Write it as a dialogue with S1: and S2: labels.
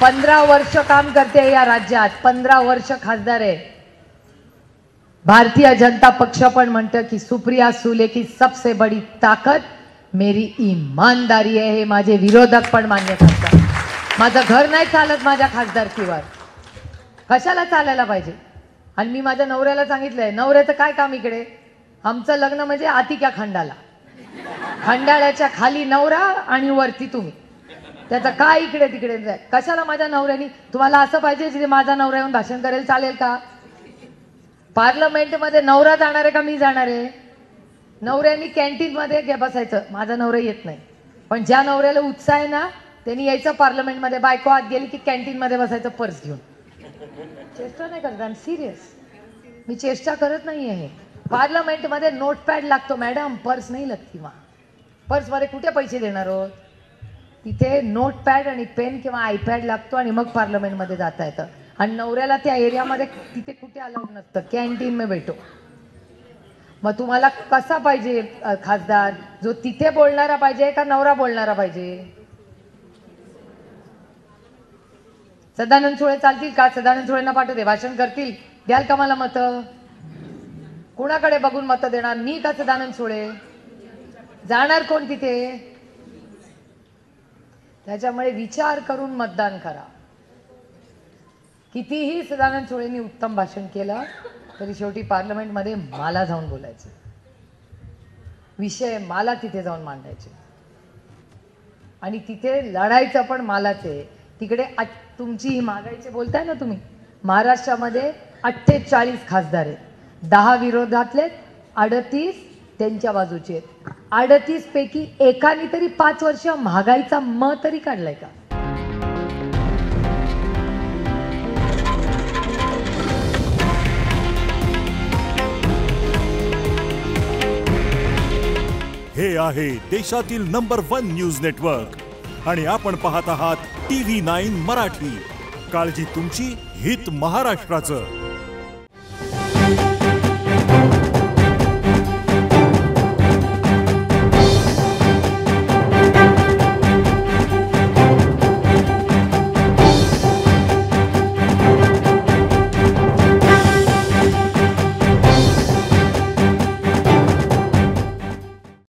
S1: पंधरा वर्ष काम करते या राज्यात. पंधरा वर्ष खासदार आहे. भारतीय जनता पक्ष पण म्हणतं की सुप्रिया सुले की सबसे बडी ताकद मेरी इमानदारी आहे हे माझे विरोधक पण मान्य करतात. माझं घर नाही चालत माझ्या खासदारकीवर. कशाला चालायला पाहिजे? आणि मी माझ्या नवऱ्याला सांगितलंय नवऱ्याचं काय काम इकडे? आमचं लग्न म्हणजे आतिक्या खंडाला. खंडाळ्याच्या खाली नवरा आणि वरती तुम्ही. त्याचा काय इकडे तिकडे जाय? कशाला माझ्या नवऱ्यानी? तुम्हाला असं पाहिजे जिथे माझा नवरा येऊन भाषण करेल चालेल का? पार्लमेंटमध्ये नवरा जाणार आहे का मी जाणार आहे? नवऱ्यानी कॅन्टीनमध्ये गे बसायचं. माझा नवरा येत नाही. पण ज्या नवऱ्याला उत्साह आहे ना त्यांनी यायचं पार्लमेंटमध्ये. बायको आत गेली की कॅन्टीनमध्ये बसायचं पर्स घेऊन. चेष्टा नाही करत. आय सिरियस मी चेष्टा करत नाही आहे. पार्लमेंटमध्ये नोटपॅड लागतो मॅडम. पर्स नाही लागती मा पर्समध्ये कुठे पैसे देणार आहोत? तिथे नोटपॅड आणि पेन किंवा आयपॅड लागतो आणि मग पार्लमेंटमध्ये जाता येतं. आणि नवऱ्याला त्या एरियामध्ये तिथे कुठे अलाउड नसतं. कॅन्टीन मे भेटो. मग तुम्हाला कसा पाहिजे खासदार? जो तिथे बोलणारा पाहिजे का नवरा बोलणारा पाहिजे? सदानंद सुळे चालतील का? सदानंद सुळेंना पाठवते. भाषण करतील. द्याल का मला मतं? कुणाकडे बघून मतं देणार? मी का सदानंद सुळे? जाणार कोण तिथे? त्याच्यामुळे विचार करून मतदान करा. कितीही सदानंद सुळेंनी उत्तम भाषण केलं तरी शेवटी पार्लमेंटमध्ये मला जाऊन बोलायचं. विषय मला तिथे जाऊन मांडायचे. आणि तिथे लढायचं पण मालाच आहे. तिकडे तुमची ही मागायचे बोलताय ना तुम्ही? महाराष्ट्रामध्ये अठ्ठेचाळीस खासदार आहेत. दहा विरोधातले अडतीस त्यांच्या बाजूचे आहेत. अडतीस पैकी एकाने तरी पाच वर्ष महागाईचा म तरी काढलाय का?
S2: हे आहे देशातील नंबर वन न्यूज नेटवर्क. आणि आपण पाहत आहात टी व्ही नाईन मराठी. काळजी तुमची हित महाराष्ट्राचं.